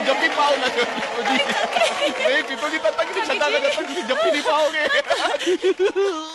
मुझे जब भी पाओ ना नहीं पीतो जी तब तक नहीं छंदा जब तक जब भी नहीं पाओगे।